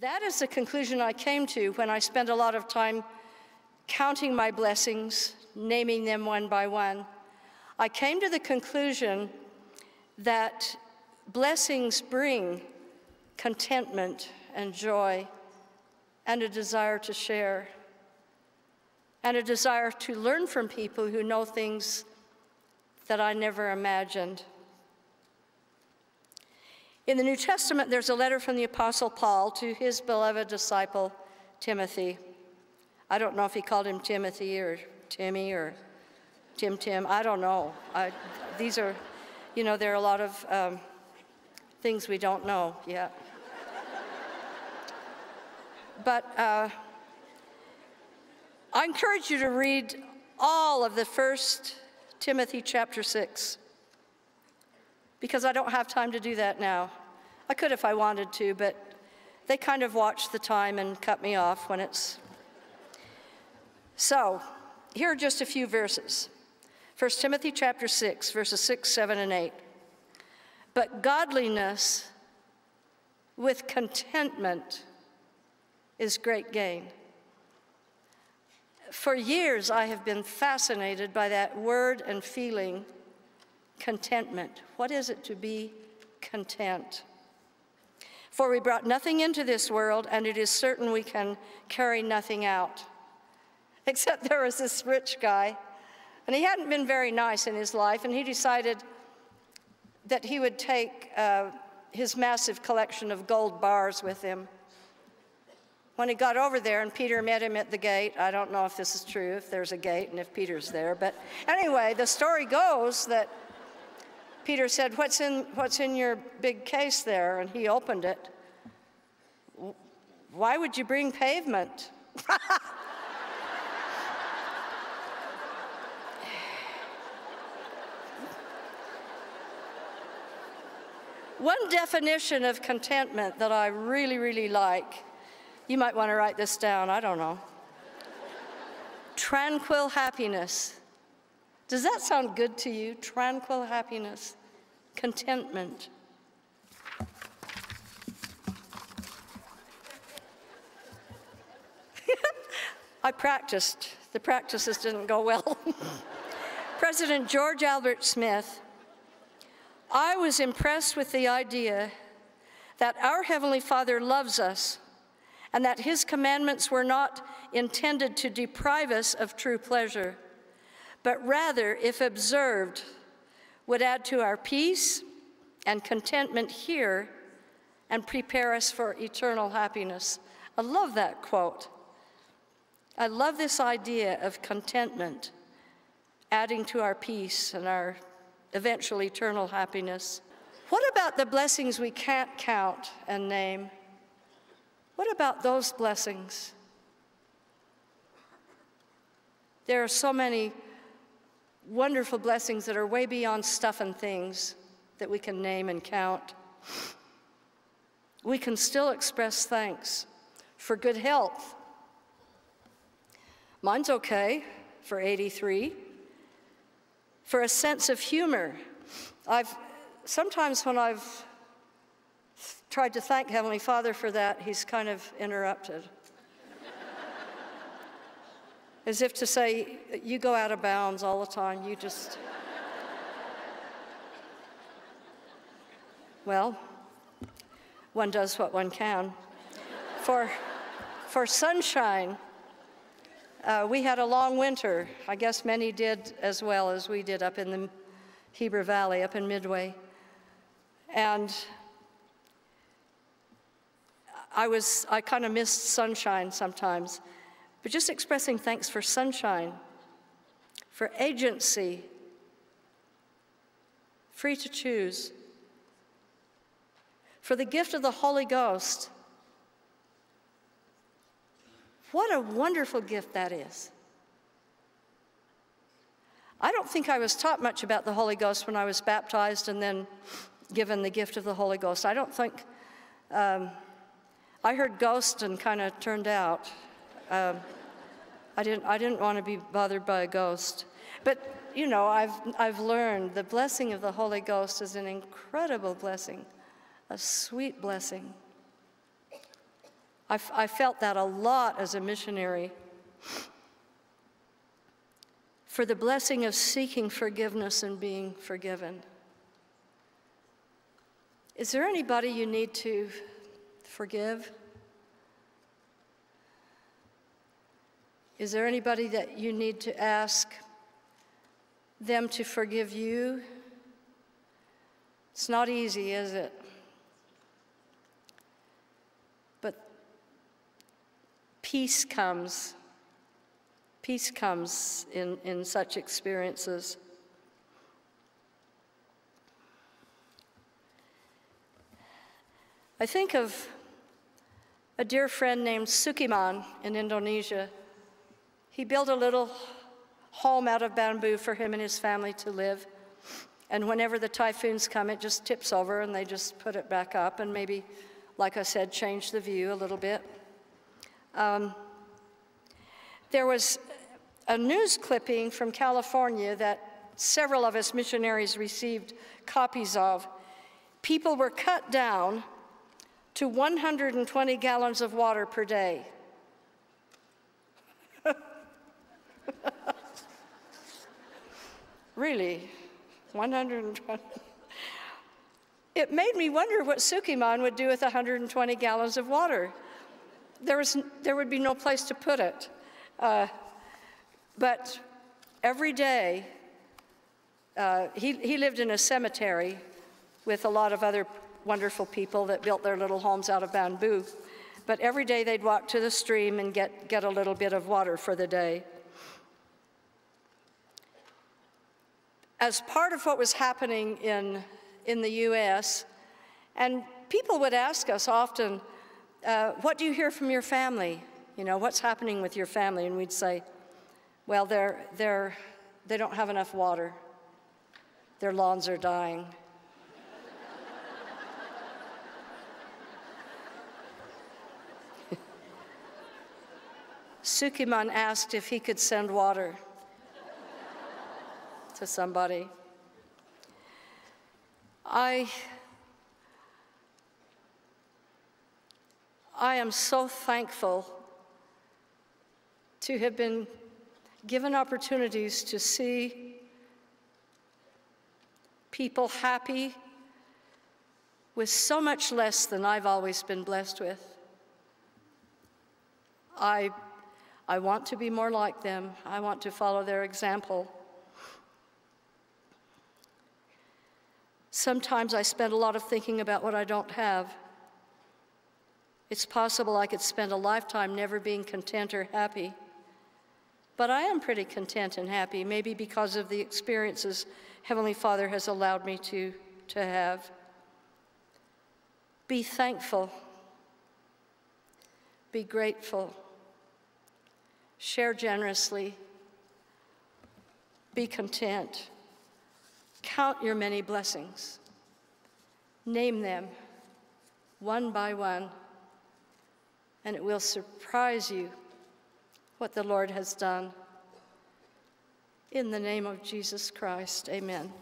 That is the conclusion I came to when I spent a lot of time counting my blessings, naming them one by one. I came to the conclusion that blessings bring contentment and joy and a desire to share and a desire to learn from people who know things that I never imagined. In the New Testament, there's a letter from the Apostle Paul to his beloved disciple, Timothy. I don't know if he called him Timothy or Timmy or Tim Tim. I don't know. I, these are, you know, there are a lot of um, things we don't know yet. but uh, I encourage you to read all of the first Timothy chapter 6 because I don't have time to do that now. I could if I wanted to, but they kind of watch the time and cut me off when it's. So, here are just a few verses. 1 Timothy chapter 6, verses 6, 7, and 8. But godliness with contentment is great gain. For years, I have been fascinated by that word and feeling, contentment. What is it to be content? For we brought nothing into this world, and it is certain we can carry nothing out. Except there was this rich guy, and he hadn't been very nice in his life, and he decided that he would take uh, his massive collection of gold bars with him when he got over there and Peter met him at the gate, I don't know if this is true, if there's a gate and if Peter's there, but anyway, the story goes that Peter said, what's in, what's in your big case there? And he opened it. Why would you bring pavement? One definition of contentment that I really, really like you might want to write this down, I don't know. Tranquil happiness. Does that sound good to you? Tranquil happiness, contentment. I practiced. The practices didn't go well. President George Albert Smith, I was impressed with the idea that our Heavenly Father loves us and that his commandments were not intended to deprive us of true pleasure, but rather, if observed, would add to our peace and contentment here and prepare us for eternal happiness. I love that quote. I love this idea of contentment adding to our peace and our eventual eternal happiness. What about the blessings we can't count and name? What about those blessings? There are so many wonderful blessings that are way beyond stuff and things that we can name and count. We can still express thanks for good health. Mine's okay for 83. For a sense of humor. I've sometimes when I've tried to thank Heavenly Father for that, he's kind of interrupted. As if to say, you go out of bounds all the time, you just. well, one does what one can. For, for sunshine, uh, we had a long winter. I guess many did as well as we did up in the Heber Valley, up in Midway. And I was, I kind of missed sunshine sometimes, but just expressing thanks for sunshine, for agency, free to choose, for the gift of the Holy Ghost. What a wonderful gift that is. I don't think I was taught much about the Holy Ghost when I was baptized and then given the gift of the Holy Ghost. I don't think. Um, I heard ghost and kind of turned out. Um, I didn't, I didn't want to be bothered by a ghost. But, you know, I've, I've learned the blessing of the Holy Ghost is an incredible blessing, a sweet blessing. I, I felt that a lot as a missionary. For the blessing of seeking forgiveness and being forgiven. Is there anybody you need to forgive? Is there anybody that you need to ask them to forgive you? It's not easy, is it? But peace comes. Peace comes in, in such experiences. I think of a dear friend named Sukiman in Indonesia. He built a little home out of bamboo for him and his family to live. And whenever the typhoons come, it just tips over and they just put it back up and maybe, like I said, change the view a little bit. Um, there was a news clipping from California that several of us missionaries received copies of. People were cut down to 120 gallons of water per day. Really? 120? It made me wonder what Sukiman would do with 120 gallons of water there, was, there would be no place to put it. Uh, but every day, uh, he, he lived in a cemetery with a lot of other wonderful people that built their little homes out of bamboo. But every day they'd walk to the stream and get, get a little bit of water for the day. As part of what was happening in, in the US, and people would ask us often, uh, what do you hear from your family? You know, what's happening with your family? And we'd say, well, they're, they're, they don't have enough water. Their lawns are dying. Sukiman asked if he could send water to somebody. I I am so thankful to have been given opportunities to see people happy with so much less than I've always been blessed with. I, I want to be more like them. I want to follow their example. Sometimes I spend a lot of thinking about what I don't have. It's possible I could spend a lifetime never being content or happy. But I am pretty content and happy, maybe because of the experiences Heavenly Father has allowed me to, to have. Be thankful. Be grateful. Share generously. Be content. Count your many blessings. Name them one by one and it will surprise you what the Lord has done. In the name of Jesus Christ, amen.